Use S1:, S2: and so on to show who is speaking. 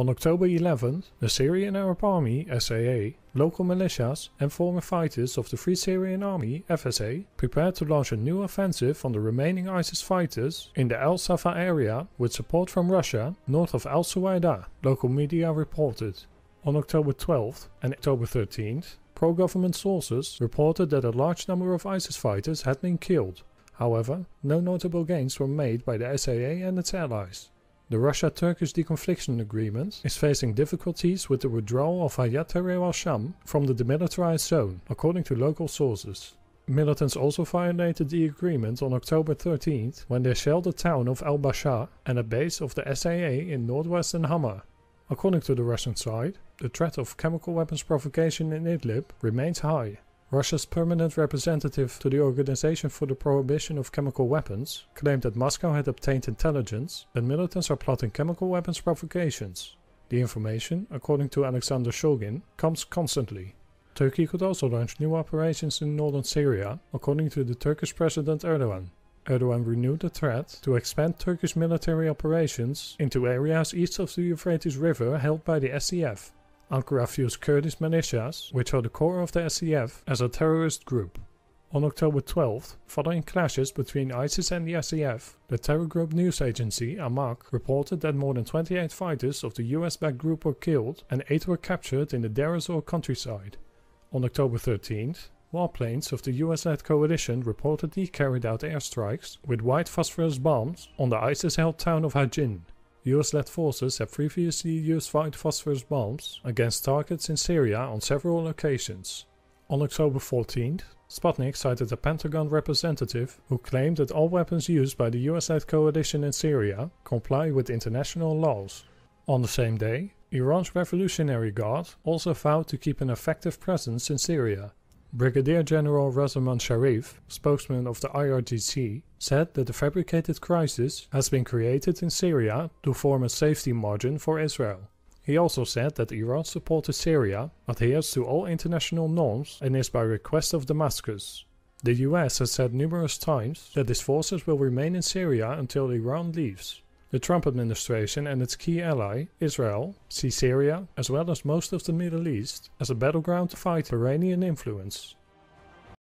S1: On October 11th, the Syrian Arab Army SAA, local militias and former fighters of the Free Syrian Army FSA prepared to launch a new offensive on the remaining ISIS fighters in the Al Safa area with support from Russia north of Al Suwayda, local media reported. On October 12th and October 13th, pro-government sources reported that a large number of ISIS fighters had been killed. However, no notable gains were made by the SAA and its allies. The Russia-Turkish deconfliction agreement is facing difficulties with the withdrawal of Hayat Tahrir al-Sham from the demilitarized zone, according to local sources. Militants also violated the agreement on October 13th when they shelled the town of al-Bahsa and a base of the SAA in northwestern Hama. According to the Russian side, the threat of chemical weapons provocation in Idlib remains high. Russia's permanent representative to the Organization for the Prohibition of Chemical Weapons claimed that Moscow had obtained intelligence that militants are plotting chemical weapons provocations. The information, according to Alexander Shulgin, comes constantly. Turkey could also launch new operations in northern Syria, according to the Turkish President Erdogan. Erdogan renewed the threat to expand Turkish military operations into areas east of the Euphrates River held by the SDF. Ankara views Kurdish militias, which are the core of the SDF, as a terrorist group. On October 12th, following clashes between ISIS and the SDF, the terror group news agency Amaq reported that more than 28 fighters of the US-backed group were killed and 8 were captured in the Deir ez-Zor countryside. On October 13th, warplanes of the US-led coalition reportedly carried out airstrikes with white phosphorus bombs on the ISIS-held town of Hajin. US-led forces have previously used white phosphorus bombs against targets in Syria on several occasions. On October 14th, Sputnik cited a Pentagon representative who claimed that all weapons used by the US-led coalition in Syria comply with international laws. On the same day, Iran's Revolutionary Guard also vowed to keep an effective presence in Syria. Brigadier General Ramezan Sharif, spokesman of the IRGC, said that the fabricated crisis has been created in Syria to form a safety margin for Israel. He also said that Iran's support to Syria adheres to all international norms and is by request of Damascus. The US has said numerous times that its forces will remain in Syria until Iran leaves. The Trump administration and its key ally, Israel, see Syria, as well as most of the Middle East, as a battleground to fight Iranian influence.